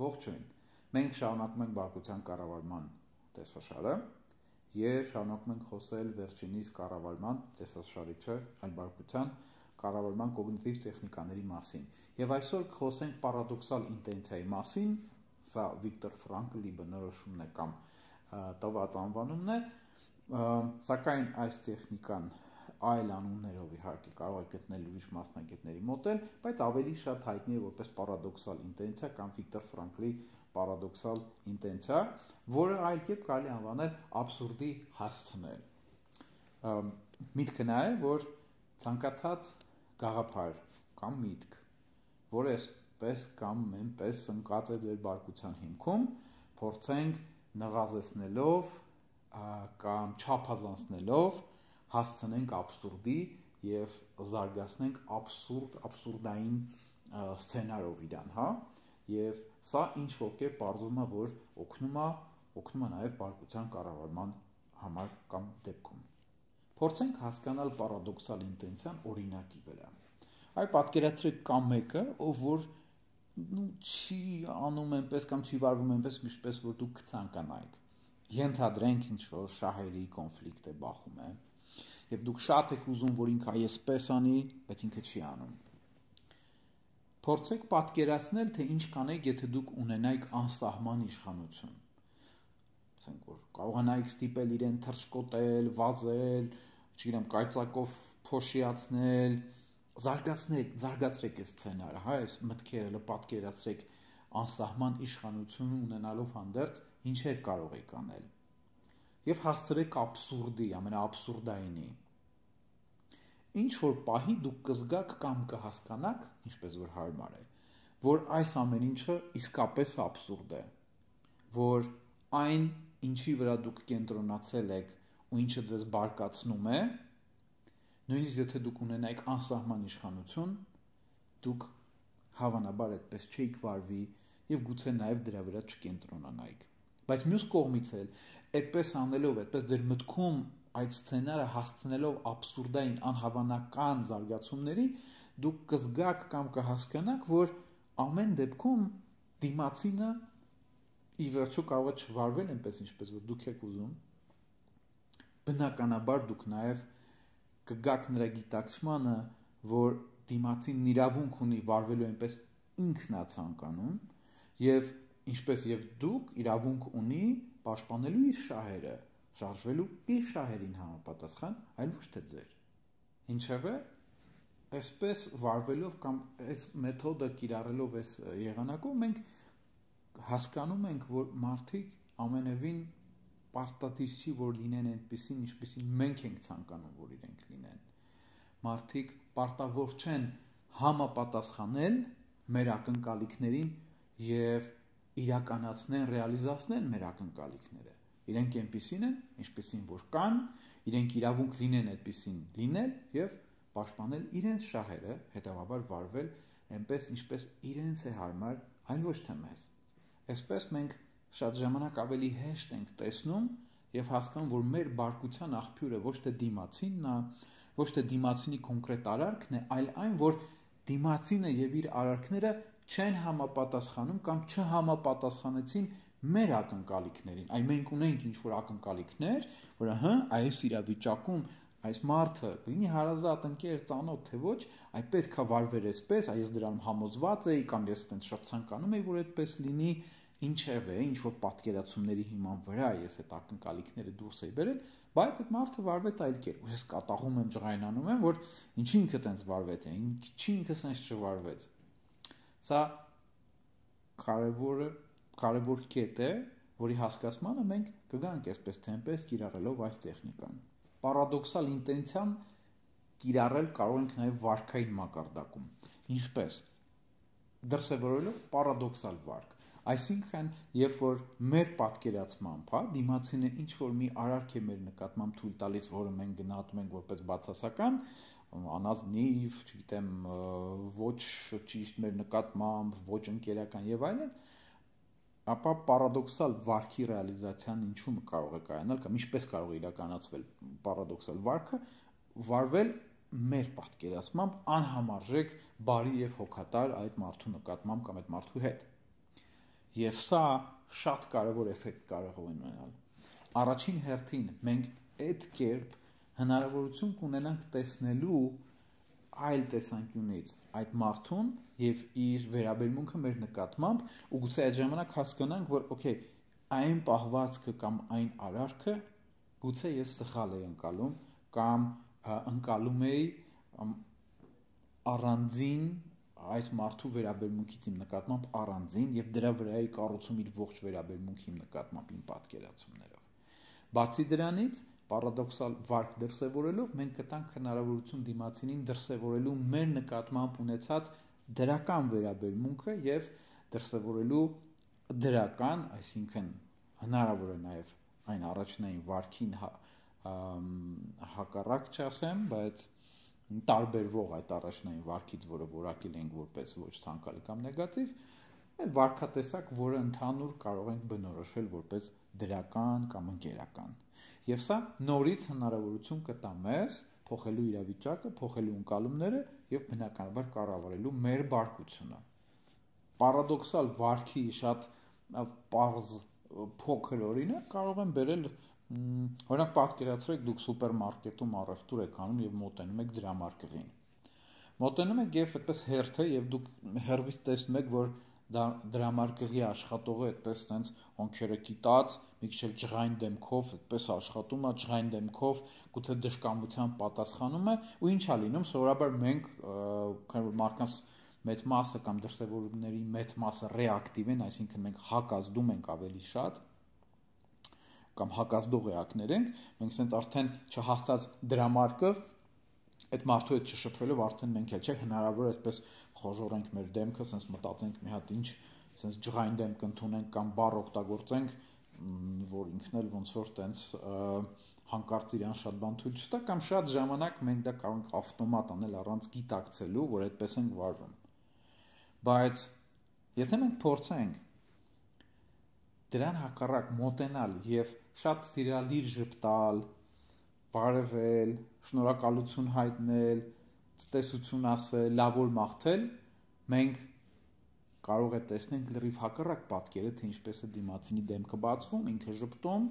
Ողջույն։ Մենք շարունակում ենք բարգության կառավարման տեսաշարը եւ շարունակում ենք խոսել վերջինիս կառավարման տեսաշարի չէ, այլ բարգության կառավարման կոգնիտիվ տեխնիկաների մասին։ Եվ այսօր կխոսենք պարադոքսալ ինտենցիայի մասին, սա Վիկտոր Ֆրանկլի բնորոշումն է կամ տված անվանումն է, սակայն այս տեխնիկան այլ անուններով իհարկե կարող է գտնել ուրիշ մասնագետների մոտ էլ, բայց ավելի շատ հայտնի է որպես պարադոքսալ ինտենցիա կամ Վիկտոր Ֆրանկլի պարադոքսալ ինտենցիա, որը այլ կերպ կարելի անվանել абսուրդի հասցնել։ Միտքը նա է, որ ցանկացած գաղափար կամ միտք, որը այսպես կամ այնպես ընկած է ձեր բարկության հիմքում, փորձենք նվազեցնելով կամ չափազանցնելով հասցնենք абսուրդի եւ զարգացնենք абսուրդ, абսուրդային սցենարով իրան, հա? Եվ սա ինչ որ կերպ բարձվում է, որ օգնում է, օգնում է նաեւ բարգության կառավարման համար կամ դեպքում։ Փորձենք հասկանալ պարադոքսալ ինտենցիան օրինակի վրա։ Այ պատկերացրեք կամ մեկը, ով որ ու չի անում այնպես կամ չի վարվում այնպես ինչպես որ դուք կցանկանայիք։ Ենթադրենք ինչ որ շահերի կոնֆլիկտ է բախում է։ Ա, եւ դուք շատ եք ուզում, որ ինքը այսպես անի, բայց ինքը չի անում։ Փորձեք պատկերացնել, թե ինչ կանեք, եթե դուք ունենայիք անսահման իշխանություն։ Ասենք որ կարողանայիք ստիպել իրեն թրջկոտել, վազել, չգիտեմ, կայծակով փոշիացնել, զարգացնել, զարգացրեք այս սցենարը, հա, այս մտքերը պատկերացրեք անսահման իշխանություն ունենալով հանդերձ ինչեր կարող եք անել եւ հասցրեք абսուրդի, ամենաաբսուրդայինի։ Ինչ որ պահի դուք կզգաք կամ կհասկանաք, ինչպես որ հարմար է, որ այս ամեն ինչը իսկապես абսուրդ է, որ այն ինչի վրա դուք կենտրոնացել եք ու ինչը ձեզ բարկացնում է, նույնիսկ եթե դուք ունենայիք անսահման իշխանություն, դուք հավանաբար այդպես չէիք վարվի եւ գուցե նաեւ դրա վրա չկենտրոնանայիք։ Բայց մյուս կողմից էլ այդպես անելով, այդպես ձեր մտքում այդ սցենարը հասցնելով абսուրդային անհավանական զարգացումների, դուք կզգաք կամ կհասկանաք, որ ամեն դեպքում դիմացինը ի վերջո կարող է չվարվել այնպես ինչպես որ դուք եք ուզում բնականաբար դուք նաև կգաք նրա գիտակցմանը որ դիմացին իրավունք ունի վարվելու այնպես ինքն է ցանկանում եւ ինչպես եւ դուք իրավունք ունի պաշտպանելու իր շահերը, շարժվելու իր շահերին համապատասխան, այլ ոչ թե ձեր։ Ինչևէ, այսպես վարվելով կամ այս մեթոդը կիրառելով այս եղանակով մենք հասկանում ենք, որ մարդիկ ամենևին պարտադիր չի, որ լինեն այնպեսին, ինչպեսին մենք ենք ցանկանում, որ իրենք լինեն։ Մարդիկ պարտավոր չեն համապատասխանել մեր ակնկալիքներին եւ իրականացնեն, ռեալիզացնեն մեր ակնկալիքները։ Իրենք այնպեսին են, ինչպեսին որ կան, իրենք իրավունք լինեն այդպեսին լինել եւ պաշտպանել իրենց շահերը, հետեւաբար վարվել այնպես, ինչպես իրենց է հարմար, այլ ոչ թե մեզ։ Այսպես մենք շատ ժամանակ ավելի հեշտ ենք տեսնում եւ հասկանում, որ մեր բարկության աղբյուրը ոչ թե դիմացինն է, ոչ թե դիմացինի կոնկրետ արարքն է, այլ այն, որ դիմացինը եւ իր արարքները չեն համապատասխանում կամ չհամապատասխանեցին մեր ակնկալիքներին։ Այ մենք ունենք ինչ որ ակնկալիքներ, որը հա այս իրավիճակում այս մարդը լինի հարազատ ընկեր ծանոթ թե ոչ, այ պետքա վարվեր այսպես, այ ես դրանում համոզված էի կամ ես այդպես շատ ցանկանում էի, որ այդպես լինի, ինչև է, ինչ որ պատկերացումների հիման վրա ես այդ ակնկալիքները դուրս էի բերել, բայց այդ մարդը վարվեց այլ կերպ։ Ես կատաղում եմ, ջղայնանում եմ, որ ինչի ինքը տենց վարվեց, ինչի ինքը սենց չվարվեց։ Սա կարևորը կարևոր կետ է, որի հասկացմանը մենք կգանք այսպես թե այնպես կիրառելով այս տեխնիկան։ Պարադոքսալ ինտենցիան կիրառել կարող ենք նաև վարքային մակարդակում։ Ինչպես դրսևորելով պարադոքսալ վարք Այսինքն, երբ որ մեր պատկերացմամբ, հա, դիմացինը ինչ որ մի արարք է մեր նկատմամբ թույլ տալիս, որը մենք գնահատում ենք որպես բացասական, անազնիվ, չգիտեմ, ոչ ճիշտ մեր նկատմամբ, ոչ ընկերական եւ այլն, ապա պարադոքսալ վարքի ռեալիզացիան ինչու կարող է կայանալ կամ ինչպես կարող է իրականացվել պարադոքսալ վարքը, վարվել մեր պատկերացմամբ անհամարժեք բարի եւ հոգատար այդ մարդու նկատմամբ կամ այդ մարդու հետ։ Եվ սա շատ կարևոր էֆեկտ կարող ունենալ։ Առաջին հերթին մենք այդ կերպ հնարավորություն կունենանք տեսնելու այլ տեսանկյունից այդ մարդուն եւ իր վերաբերմունքը մեր նկատմամբ ու գուցե այդ ժամանակ հասկանանք որ օքեյ այն պահվածքը կամ այն արարքը գուցե ես սխալ եի ընկալում կամ ընկալում էի առանձին այս մարդու վերաբերմունքից իմ նկատմամբ առանձին եւ դրա վրայի կառուցում իր ողջ վերաբերմունքի իմ նկատմամբ իմ պատկերացումներով։ Բացի դրանից, պարադոքսալ վարք դրսևորելով մենք կտանք հնարավորություն դիմացինին դրսևորելու մեր նկատմամբ ունեցած դրական վերաբերմունքը եւ դրսևորելու դրական, այսինքն հնարավոր է նաեւ այն առաջնային վարքին հա, հակառակ չասեմ, բայց տարբերվող այդ առաջնային վարքից, որը որակել ենք որպես ոչ ցանկալի կամ նեգատիվ, այլ վարքատեսակ, որը ընդհանուր կարող ենք բնորոշել որպես դրական կամ ընկերական։ Եվ սա նորից հնարավորություն կտա մեզ փոխելու իրավիճակը, փոխելու ընկալումները եւ բնականաբար կառավարելու մեր բարկությունը։ Պարադոքսալ վարքի շատ պարզ փոքր օրինակ կարող են բերել Օրինակ պատկերացրեք դուք սուպերմարկետում առևտուր եք անում եւ մոտենում եք դրամարկղին։ Մոտենում եք եւ այդպես հերթը եւ դուք հերվից տեսնում եք, որ դրամարկղի աշխատողը այդպես տենց հոնքերը կիտած, մի քիչ էլ ջղային դեմքով այդպես աշխատում է, ջղային դեմքով, գուցե դժկամությամբ պատասխանում է, ու ինչա լինում, սովորաբար մենք քան մարդկանց մեծ մասը կամ դրսևորումների մեծ մասը ռեակտիվ են, այսինքն մենք հակազդում ենք ավելի շատ կամ հակազդող էակներ ենք, մենք sense արդեն չհասած դրամարկը այդ մարդու հետ չշփվելով արդեն մենք էլ չէ հնարավոր այդպես խոժորենք մեր դեմքը, sense մտածենք մի հատ ինչ, sense ջղային դեմք ընդունենք կամ բառ օգտագործենք, որ ինքն էլ ոնց որ տենց հանկարծ իրան շատ բան թույլ չտա կամ շատ ժամանակ մենք դա կարող ենք ավտոմատ անել առանց գիտակցելու, որ այդպես ենք վարվում։ Բայց եթե մենք փորձենք դրան հակառակ մոտենալ եւ շատ սիրալիր ժպտալ, բարևել, շնորհակալություն հայտնել, ցտեսություն ասել, լավոր մաղթել, մենք կարող է տեսնենք լրիվ հակառակ պատկերը, թե ինչպես է դիմացինի դեմքը բացվում, ինքը ժպտում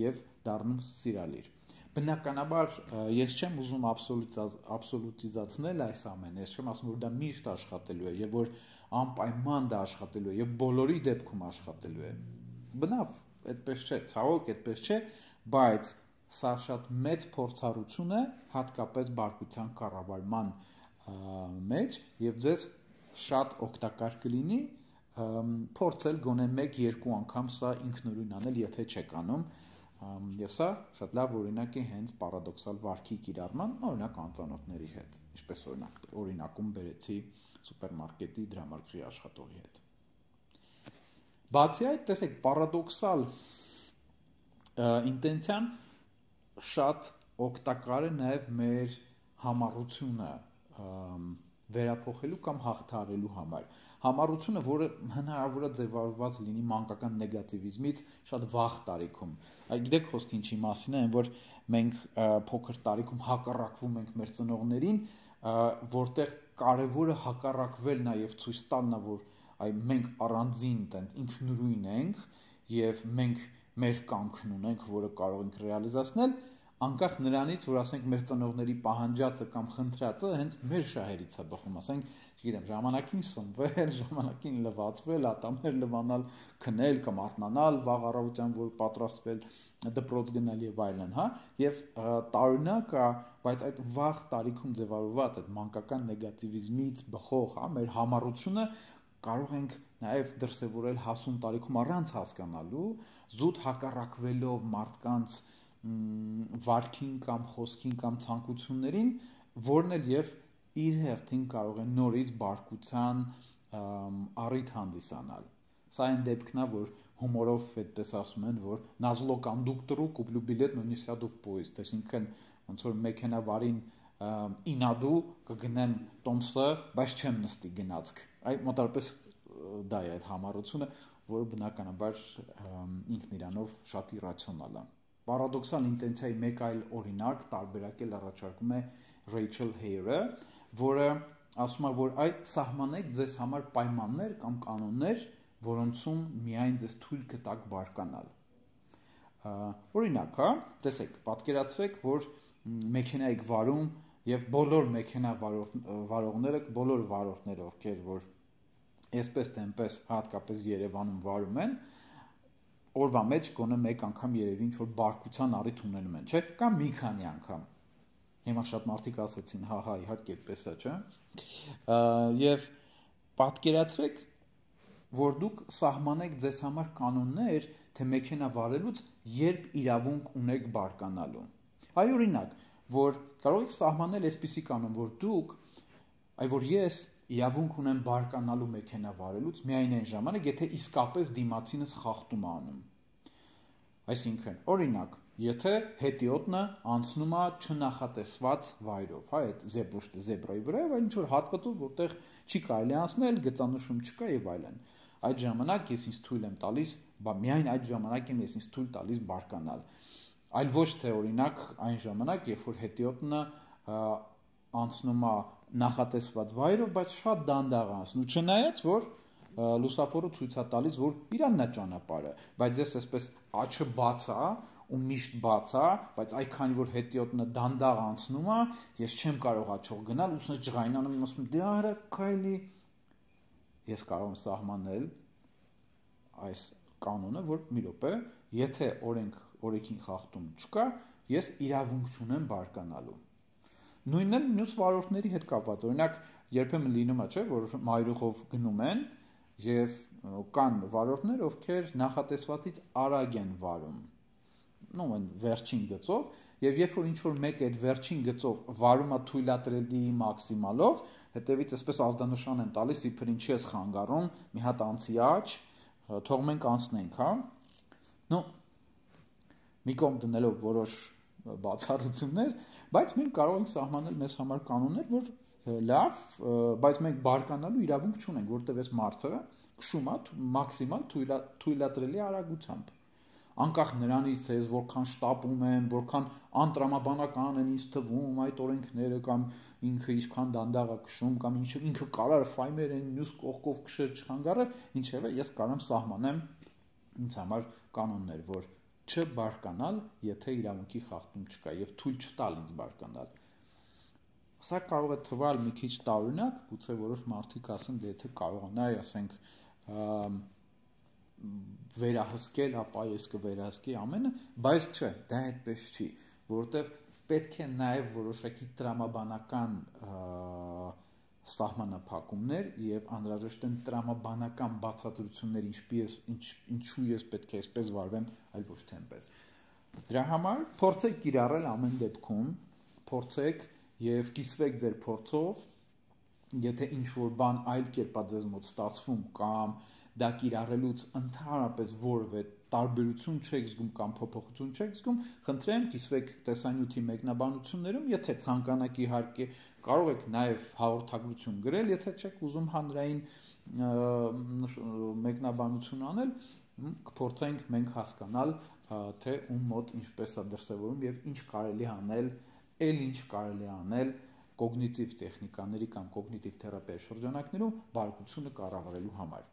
եւ դառնում սիրալիր։ Բնականաբար ես չեմ ուզում աբսոլյուտիզացնել այս ամենը, ես չեմ ասում որ դա միշտ աշխատելու է եւ որ անպայման դա աշխատելու է եւ բոլորի դեպքում աշխատելու է։ Բնավ այդպես չէ, ցավոք այդպես չէ, բայց սա շատ մեծ փորձառություն է հատկապես բարկության կառավարման մեջ եւ ձեզ շատ օգտակար կլինի փորձել գոնե 1-2 անգամ սա ինքնուրույն անել, եթե չեք անում եւ սա շատ լավ օրինակ է հենց պարադոքսալ վարքի կիրառման, օրինակ անծանոթների հետ, ինչպես օրինակ օրինակում բերեցի սուպերմարկետի դրամարկղի աշխատողի հետ։ Բացի այդ, տեսեք, պարադոքսալ ինտենցիան շատ օգտակար է նաև մեր համառությունը վերափոխելու կամ հաղթարելու համար։ Համառությունը, որը հնարավոր է ձևավորված լինի մանկական նեգատիվիզմից շատ վաղ տարիքում։ Այդ գիտեք խոսքը ինչի մասին է, որ մենք փոքր տարիքում հակառակվում ենք մեր ծնողներին, որտեղ կարևորը հակառակվել նաև ցույց տալն է, որ այ մենք առանձին տենց ինքնուրույն ենք եւ մենք մեր կամքն ունենք, որը կարող ենք ռեալիզացնել, անկախ նրանից, որ ասենք մեր ծնողների պահանջածը կամ խնդրածը հենց մեր շահերից է բխում, ասենք, չգիտեմ, ժամանակին սնվել, ժամանակին լվացվել, ատամներ լվանալ, քնել կամ արթնանալ, վաղ առավոտյան որ պատրաստվել դպրոց գնալ եւ այլն, հա, եւ տարօրինակ է, բայց այդ վաղ տարիքում ձևավորված այդ մանկական նեգատիվիզմից բխող, հա, մեր համառությունը կարող ենք նաև դրսևորել հասուն տարիքում առանց հասկանալու զուտ հակառակվելով մարդկանց վարքին կամ խոսքին կամ ցանկություններին, որն էլ եւ իր հերթին կարող է նորից բարկության առիթ հանդիսանալ։ Սա այն դեպքն է, որ հումորով այդպես ասում են, որ նազլո կանդուկտորը կուպլու բիլետ նույնի սյադով պոիստ, այսինքն ոնց որ մեքենավարին ինադու կգնեմ տոմսը, բայց չեմ նստի գնացք այդ մոտարպես դա է այդ համառությունը, որը բնականաբար ինքն իրանով շատ իրացիոնալ է։ Պարադոքսալ ինտենցիայի մեկ այլ օրինակ տարբերակել առաջարկում է Rachel Hare-ը, որը ասում է, որ այդ սահմանեք ձեզ համար պայմաններ կամ կանոններ, որոնցում միայն ձեզ թույլ կտակ բարկանալ։ Օրինակ, հա, տեսեք, պատկերացրեք, որ մեքենա եք վարում եւ բոլոր մեքենա վարողները, բոլոր վարորդները, ովքեր որ այսպես թե այնպես հատկապես Երևանում վարում են, օրվա մեջ գոնե մեկ անգամ երևի ինչ որ բարկության առիթ ունենում են, չէ՞, կամ մի քանի անգամ։ Հիմա շատ մարդիկ ասացին, հա, հա, իհարկե այդպես է, չէ՞։ Եվ պատկերացրեք, որ դուք սահմանեք ձեզ համար կանոններ, թե մեքենա վարելուց երբ իրավունք ունեք բարկանալու։ Այ օրինակ, որ կարող եք սահմանել այսպիսի կանոն, որ դուք, այ որ ես իրավունք ունեմ բարկանալու մեքենա վարելուց միայն այն ժամանակ, եթե իսկապես դիմացինս խախտում անում։ Այսինքն, օրինակ, եթե հետիոտնը անցնում է չնախատեսված վայրով, հա, այդ զեբրուշտը զեբրայի վրա, այլ ինչ որ հատվածով, որտեղ չի կարելի անցնել, գծանշում չկա եւ այլն։ Այդ ժամանակ ես ինձ թույլ եմ տալիս, բա միայն այդ ժամանակ եմ ես ինձ թույլ տալիս բարկանալ։ Այլ ոչ թե օրինակ այն ժամանակ, երբ որ հետիոտնը անցնում է նախատեսված վայրով, բայց շատ դանդաղ անցնում, չնայած որ լուսաֆորը ցույց է տալիս, որ իրանն է ճանապարհը, բայց ես այսպես աչը բաց է ու միշտ բաց է, բայց այքանի որ հետիոտնը դանդաղ անցնում է, ես չեմ կարող աչող գնալ, ուսնս ջղայնանում եմ ասում, դե արա քայլի։ Ես կարող եմ սահմանել այս կանոնը, որ մի րոպե, եթե օրենք օրենքին խախտում չկա, ես իրավունք չունեմ բարկանալու։ Նույնն էլ մյուս վարորդների հետ կապված։ Օրինակ, երբեմն լինում է, չէ, որ մայրուխով գնում են եւ կան վարորդներ, ովքեր նախատեսվածից արագ են վարում նո այն վերջին գծով եւ երբ որ ինչ որ մեկ այդ վերջին գծով վարում է թույլատրելի մաքսիմալով հետեւից այսպես ազդանշան են տալիս իբր ինչի ես խանգարում մի հատ անցի աճ թող մենք անցնենք հա նո մի կողմ դնելով որոշ բացառություններ բայց մենք կարող ենք սահմանել մեզ համար կանոններ որ լավ բայց մենք բարկանալու իրավունք չունենք որտեղ այս մարդը քշում է մաքսիմալ թույլատրելի արագությամբ անկախ նրանից թե ես որքան շտապում եմ, որքան անտրամաբանական են ինձ թվում այդ օրենքները կամ ինքը ինչքան դանդաղ է քշում կամ ինչը ինքը կարար ֆայմեր են մյուս կողքով քշել չխանգարել, ինչևէ ես կարամ սահմանեմ ինձ համար կանոններ, որ չբարկանալ, եթե իրավունքի խախտում չկա եւ թույլ չտալ ինձ բարկանալ։ Սա կարող է թվալ մի քիչ տարօրինակ, գուցե որոշ մարդիկ ասեն, դե եթե կարողանայի, ասենք, վերահսկել, ապա ես կվերահսկի ամենը, բայց չէ, դա այդպես չի, որովհետև պետք է նաև որոշակի տրամաբանական սահմանափակումներ եւ անհրաժեշտ են տրամաբանական բացատրություններ ինչպես ինչ ինչու ես պետք է այսպես վարվեմ, այլ ոչ թե այնպես։ Դրա համար փորձեք կիրառել ամեն դեպքում, փորձեք եւ կիսվեք ձեր փորձով, եթե ինչ որ բան այլ կերպա ձեզ մոտ ստացվում կամ դա կիրառելուց ընդհանրապես որևէ տարբերություն չեք զգում կամ փոփոխություն չեք զգում, խնդրեմ կիսվեք տեսանյութի մեկնաբանություններում, եթե ցանկանաք իհարկե, կարող եք նաև հաղորդագրություն գրել, եթե չեք ուզում հանրային մեկնաբանություն անել, կփորձենք մենք հասկանալ, թե ում մոտ ինչպես է դրսևորում եւ ինչ կարելի անել, ել ինչ կարելի անել կոգնիտիվ տեխնիկաների կամ կոգնիտիվ թերապիայի շրջանակներում բարգությունը կառավարելու համար